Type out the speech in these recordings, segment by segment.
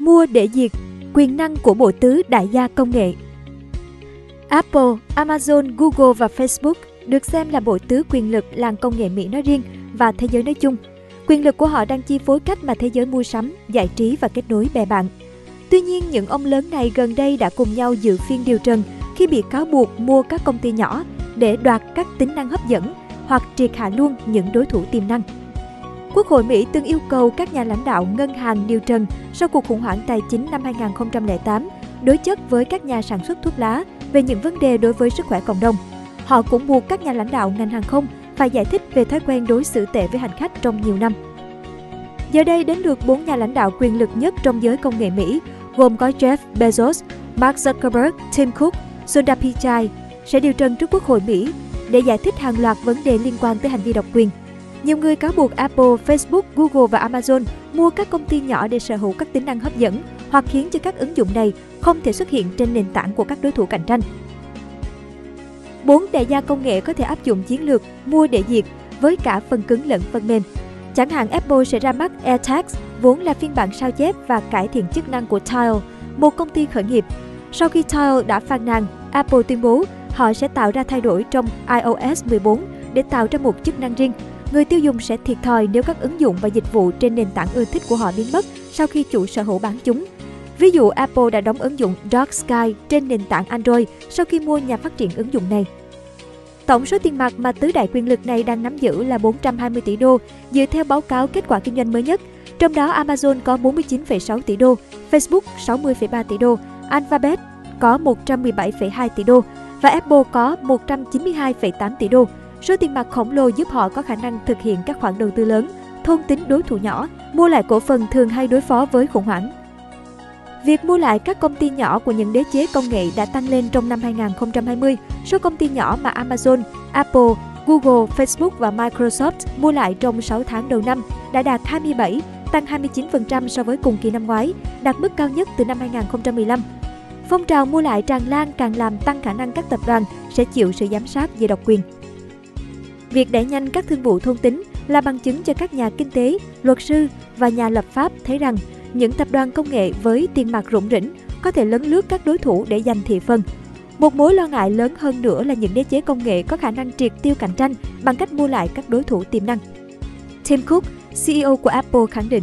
mua để diệt, quyền năng của bộ tứ đại gia công nghệ. Apple, Amazon, Google và Facebook được xem là bộ tứ quyền lực làng công nghệ Mỹ nói riêng và thế giới nói chung. Quyền lực của họ đang chi phối cách mà thế giới mua sắm, giải trí và kết nối bè bạn. Tuy nhiên, những ông lớn này gần đây đã cùng nhau dự phiên điều trần khi bị cáo buộc mua các công ty nhỏ để đoạt các tính năng hấp dẫn hoặc triệt hạ luôn những đối thủ tiềm năng. Quốc hội Mỹ từng yêu cầu các nhà lãnh đạo ngân hàng điều trần sau cuộc khủng hoảng tài chính năm 2008 đối chất với các nhà sản xuất thuốc lá về những vấn đề đối với sức khỏe cộng đồng. Họ cũng buộc các nhà lãnh đạo ngành hàng không phải giải thích về thói quen đối xử tệ với hành khách trong nhiều năm. Giờ đây đến lượt bốn nhà lãnh đạo quyền lực nhất trong giới công nghệ Mỹ, gồm có Jeff Bezos, Mark Zuckerberg, Tim Cook, Sundar Pichai, sẽ điều trần trước Quốc hội Mỹ để giải thích hàng loạt vấn đề liên quan tới hành vi độc quyền. Nhiều người cáo buộc Apple, Facebook, Google và Amazon mua các công ty nhỏ để sở hữu các tính năng hấp dẫn hoặc khiến cho các ứng dụng này không thể xuất hiện trên nền tảng của các đối thủ cạnh tranh. Bốn đại gia công nghệ có thể áp dụng chiến lược mua để diệt với cả phần cứng lẫn phần mềm. Chẳng hạn Apple sẽ ra mắt AirTags, vốn là phiên bản sao chép và cải thiện chức năng của Tile, một công ty khởi nghiệp. Sau khi Tile đã phàn nàn, Apple tuyên bố họ sẽ tạo ra thay đổi trong iOS 14 để tạo ra một chức năng riêng. Người tiêu dùng sẽ thiệt thòi nếu các ứng dụng và dịch vụ trên nền tảng ưa thích của họ biến mất sau khi chủ sở hữu bán chúng. Ví dụ, Apple đã đóng ứng dụng Dark Sky trên nền tảng Android sau khi mua nhà phát triển ứng dụng này. Tổng số tiền mặt mà tứ đại quyền lực này đang nắm giữ là 420 tỷ đô, dựa theo báo cáo kết quả kinh doanh mới nhất. Trong đó Amazon có 49,6 tỷ đô, Facebook 60,3 tỷ đô, Alphabet có 117,2 tỷ đô và Apple có 192,8 tỷ đô. Số tiền mặt khổng lồ giúp họ có khả năng thực hiện các khoản đầu tư lớn, thôn tính đối thủ nhỏ, mua lại cổ phần thường hay đối phó với khủng hoảng. Việc mua lại các công ty nhỏ của những đế chế công nghệ đã tăng lên trong năm 2020. Số công ty nhỏ mà Amazon, Apple, Google, Facebook và Microsoft mua lại trong 6 tháng đầu năm đã đạt 27, tăng 29% so với cùng kỳ năm ngoái, đạt mức cao nhất từ năm 2015. Phong trào mua lại tràn lan càng làm tăng khả năng các tập đoàn sẽ chịu sự giám sát về độc quyền. Việc đẩy nhanh các thương vụ thôn tính là bằng chứng cho các nhà kinh tế, luật sư và nhà lập pháp thấy rằng những tập đoàn công nghệ với tiền mặt rủng rỉnh có thể lấn lướt các đối thủ để giành thị phần. Một mối lo ngại lớn hơn nữa là những đế chế công nghệ có khả năng triệt tiêu cạnh tranh bằng cách mua lại các đối thủ tiềm năng. Tim Cook, CEO của Apple khẳng định,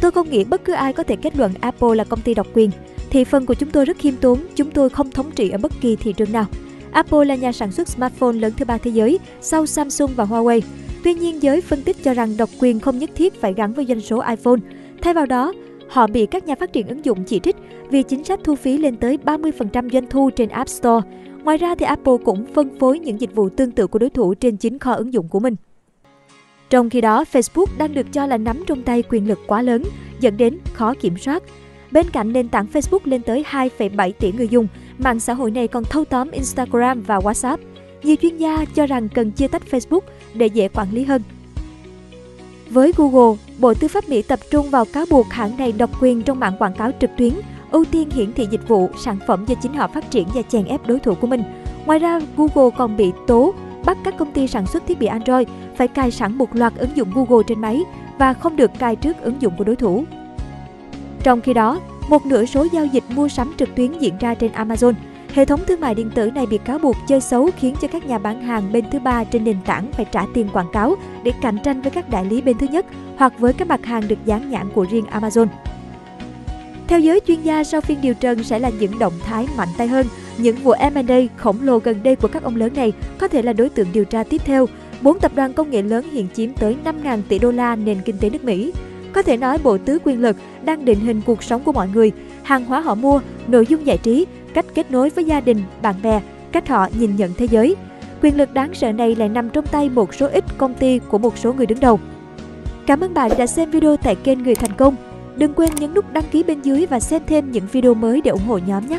Tôi không nghĩ bất cứ ai có thể kết luận Apple là công ty độc quyền. Thị phần của chúng tôi rất khiêm tốn, chúng tôi không thống trị ở bất kỳ thị trường nào. Apple là nhà sản xuất smartphone lớn thứ ba thế giới, sau Samsung và Huawei. Tuy nhiên, giới phân tích cho rằng độc quyền không nhất thiết phải gắn với doanh số iPhone. Thay vào đó, Họ bị các nhà phát triển ứng dụng chỉ trích vì chính sách thu phí lên tới 30% doanh thu trên App Store. Ngoài ra thì Apple cũng phân phối những dịch vụ tương tự của đối thủ trên chính kho ứng dụng của mình. Trong khi đó, Facebook đang được cho là nắm trong tay quyền lực quá lớn, dẫn đến khó kiểm soát. Bên cạnh nền tảng Facebook lên tới 2,7 tỷ người dùng, mạng xã hội này còn thâu tóm Instagram và WhatsApp. Nhiều chuyên gia cho rằng cần chia tách Facebook để dễ quản lý hơn. Với Google, Bộ Tư pháp Mỹ tập trung vào cáo buộc hãng này độc quyền trong mạng quảng cáo trực tuyến, ưu tiên hiển thị dịch vụ, sản phẩm do chính họ phát triển và chèn ép đối thủ của mình. Ngoài ra, Google còn bị tố bắt các công ty sản xuất thiết bị Android phải cài sẵn một loạt ứng dụng Google trên máy và không được cài trước ứng dụng của đối thủ. Trong khi đó, một nửa số giao dịch mua sắm trực tuyến diễn ra trên Amazon. Hệ thống thương mại điện tử này bị cáo buộc chơi xấu khiến cho các nhà bán hàng bên thứ ba trên nền tảng phải trả tiền quảng cáo để cạnh tranh với các đại lý bên thứ nhất hoặc với các mặt hàng được dán nhãn của riêng Amazon. Theo giới chuyên gia, sau phiên điều trần sẽ là những động thái mạnh tay hơn. Những vụ M&A khổng lồ gần đây của các ông lớn này có thể là đối tượng điều tra tiếp theo. Bốn tập đoàn công nghệ lớn hiện chiếm tới 5.000 tỷ đô la nền kinh tế nước Mỹ. Có thể nói bộ tứ quyền lực đang định hình cuộc sống của mọi người, hàng hóa họ mua, nội dung giải trí, cách kết nối với gia đình, bạn bè, cách họ nhìn nhận thế giới. Quyền lực đáng sợ này lại nằm trong tay một số ít công ty của một số người đứng đầu. Cảm ơn bạn đã xem video tại kênh Người Thành Công. Đừng quên nhấn nút đăng ký bên dưới và xem thêm những video mới để ủng hộ nhóm nhé!